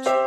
church.